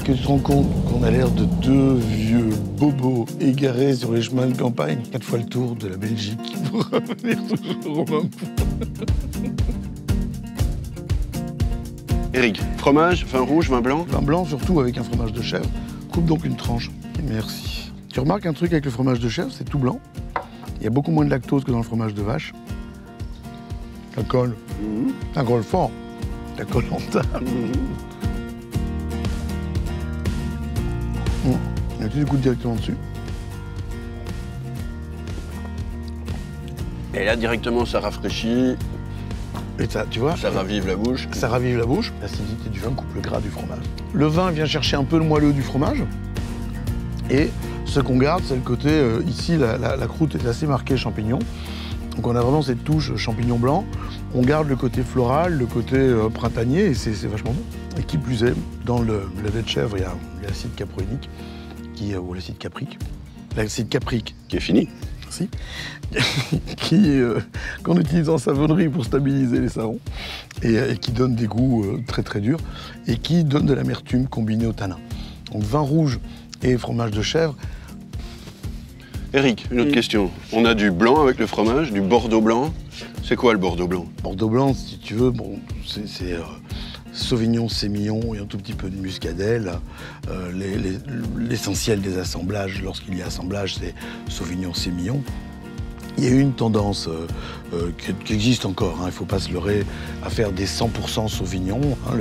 te rends compte qu'on a l'air de deux vieux bobos égarés sur les chemins de campagne, quatre fois le tour de la Belgique pour revenir toujours au même. Eric, fromage, vin rouge, vin blanc Vin blanc, surtout avec un fromage de chèvre. Coupe donc une tranche. Merci. Tu remarques un truc avec le fromage de chèvre, c'est tout blanc. Il y a beaucoup moins de lactose que dans le fromage de vache. Ça colle. Ça colle fort. Ça colle longtemps. Mmh. Et tu écoutes directement dessus. Et là, directement, ça rafraîchit, Et ça, tu vois, ça ravive la bouche. ça ravive la bouche. L'acidité du vin coupe le gras du fromage. Le vin vient chercher un peu le moelleux du fromage. Et ce qu'on garde, c'est le côté, euh, ici, la, la- la croûte est assez marquée champignon. Donc on a vraiment cette touche champignon blanc. On garde le côté floral, le côté euh, printanier, et c'est c'est vachement bon. Et qui plus est, dans le, le lait de chèvre, il y a l'acide caproïnique, qui, euh, ou l'acide caprique. L'acide caprique, Qui est fini. Merci. qui, euh, qu'on utilise en savonnerie pour stabiliser les savons et, euh, et qui donne des goûts euh, très très durs et qui donne de l'amertume combinée au tanin. Donc vin rouge et fromage de chèvre, Eric, une autre question. On a du blanc avec le fromage, du bordeaux blanc. C'est quoi le bordeaux blanc? Bordeaux blanc, si tu veux, bon, c'est c'est, euh, Sauvignon, sémillon et un tout petit peu de muscadelle. Euh, les- les- L'essentiel des assemblages, lorsqu'il y a assemblage, c'est Sauvignon, sémillon. Il y a une tendance euh, euh, qui, existe encore, hein, il ne faut pas se leurrer, à faire des 100% Sauvignon, hein,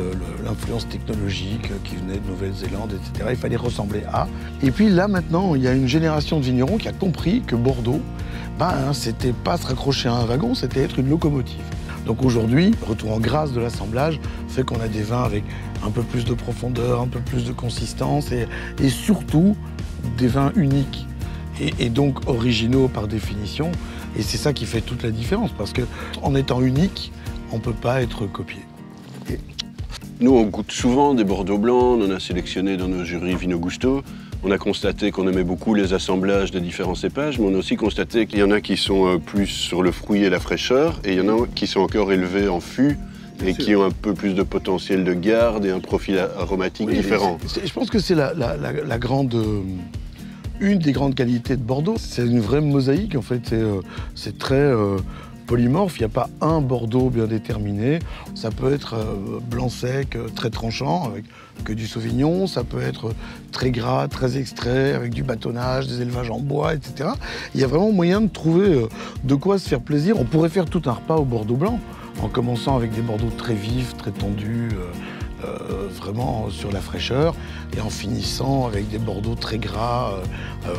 l'influence technologique qui venait de Nouvelle-Zélande, etc. Il fallait ressembler à. Et puis là maintenant, il y a une génération de vignerons qui a compris que Bordeaux, ben, hein, c'était pas se raccrocher à un wagon, c'était être une locomotive. Donc aujourd'hui, retour en grâce de l'assemblage fait qu'on a des vins avec un peu plus de profondeur, un peu plus de consistance et, surtout des vins uniques et, et donc originaux par définition. Et c'est ça qui fait toute la différence parce que en étant unique, on ne peut pas être copié. Nous, on goûte souvent des bordeaux blancs, on en a sélectionné dans nos jurys Vino Gusto. On a constaté qu'on aimait beaucoup les assemblages de différents cépages, mais on a aussi constaté qu'il y en a qui sont euh, plus sur le fruit et la fraîcheur, et il y en a qui sont encore élevés en fût et qui ont un peu plus de potentiel de garde et un profil aromatique Oui, différent. Je pense que c'est la, la- la- la grande. euh, une des grandes qualités de Bordeaux. C'est une vraie mosaïque, en fait. C'est euh, très euh, polymorphe. Il n'y a pas un Bordeaux bien déterminé. Ça peut être euh, blanc sec, euh, très tranchant, avec que du sauvignon. Ça peut être euh, très gras, très extrait, avec du bâtonnage, des élevages en bois, etc. Il y a vraiment moyen de trouver de quoi se faire plaisir. On pourrait faire tout un repas au Bordeaux blanc, en commençant avec des Bordeaux très vifs, très tendus. vraiment sur la fraîcheur et en finissant avec des bordeaux très gras,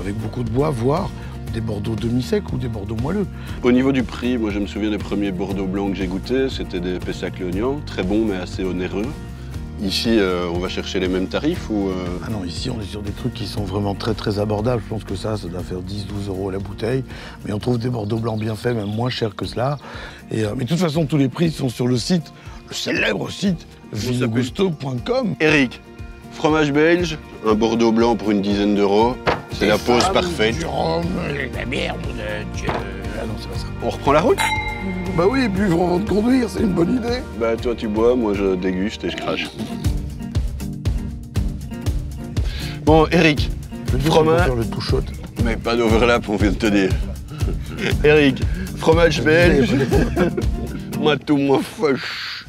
avec beaucoup de bois, voire des bordeaux demi-secs ou des bordeaux moelleux. Au niveau du prix, moi je me souviens des premiers bordeaux blancs que j'ai goûtés, c'était des Pessac Léognan, très bons mais assez onéreux. Ici, euh, on va chercher les mêmes tarifs ou euh, Ah non, ici on est sur des trucs qui sont vraiment très très abordables. Je pense que ça, ça doit faire 10-12 euros la bouteille. Mais on trouve des bordeaux blancs bien faits, même moins chers que cela. Et, euh, mais de toute façon, tous les prix sont sur le site, le célèbre site vinogusto.com. Eric, fromage belge, un bordeaux blanc pour une dizaine d'euros, c'est la pause parfaite. Du rhum, la merde de Dieu. Ah non, c'est pas ça. On reprend la route Bah oui, buvre avant de conduire, c'est une bonne idée. Bah toi tu bois, moi je déguste et je crache. Bon, Eric, Fromage. le tout mais pas d'overlap, on vient de te dire. Eric, fromage belge, moi tout moi fâche.